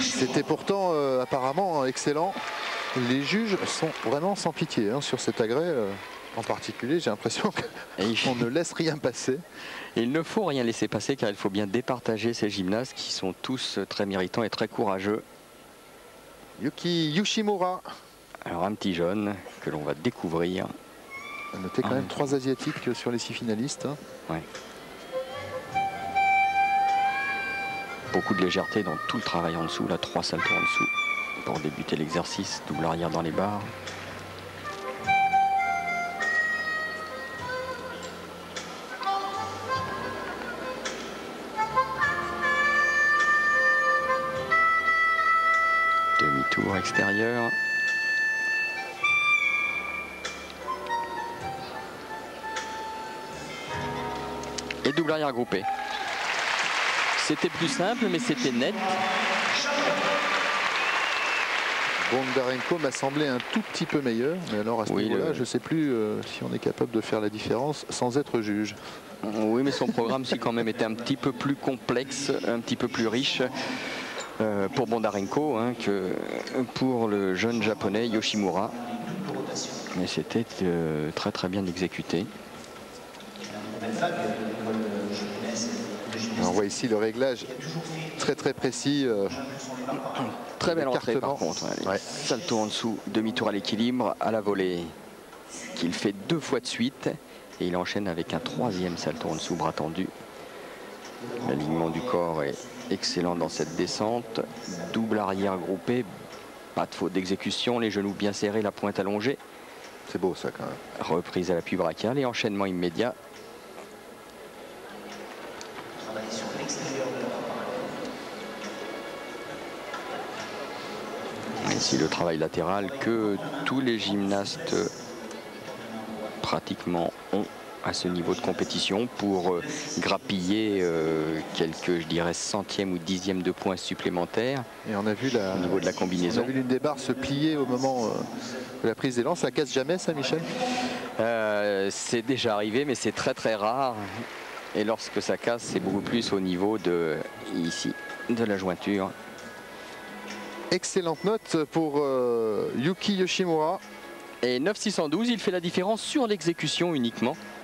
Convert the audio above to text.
C'était pourtant euh, apparemment excellent. Les juges sont vraiment sans pitié hein, sur cet agrès. euh, en particulier, j'ai l'impression qu'on ne laisse rien passer. il ne faut rien laisser passer car il faut bien départager ces gymnastes qui sont tous très méritants et très courageux. Yuki Yoshimura. Alors un petit jeune que l'on va découvrir. À noter quand Ah. même trois asiatiques sur les six finalistes. hein. Beaucoup de légèreté dans tout le travail en dessous, là trois saltos en dessous pour débuter l'exercice, double arrière dans les barres. Demi-tour extérieur. Et double arrière groupé. C'était plus simple, mais c'était net. Bondarenko m'a semblé un tout petit peu meilleur. Mais alors à ce Oui, niveau-là, le- je ne sais plus euh, si on est capable de faire la différence sans être juge. Oui, mais son programme, si quand même, était un petit peu plus complexe, un petit peu plus riche euh, pour Bondarenko hein, que pour le jeune japonais Yoshimura. Mais c'était euh, très très bien exécuté. On voit ici le réglage très très précis. euh, Très belle entrée par contre. Ouais. Salto en dessous, demi-tour à l'équilibre, à la volée, qu'il fait deux fois de suite. Et il enchaîne avec un troisième salto en dessous, bras tendu. L'alignement du corps est excellent dans cette descente. Double arrière groupé, pas de faute d'exécution, les genoux bien serrés, la pointe allongée. C'est beau ça quand même. Reprise à l'appui brachial et enchaînement immédiat. Ici le travail latéral que tous les gymnastes pratiquement ont à ce niveau de compétition pour euh, grappiller euh, quelques, je dirais, centièmes ou dixièmes de points supplémentaires Et on a vu la, au niveau de la on a combinaison. vu l'une des barres se plier au moment euh, de la prise d'élan. Ça casse jamais ça, Michel? Euh, c'est déjà arrivé, mais c'est très très rare. Et lorsque ça casse, c'est beaucoup plus au niveau de ici, de la jointure. Excellente note pour euh, Yuki Yoshimura. Et 9,612, il fait la différence sur l'exécution uniquement.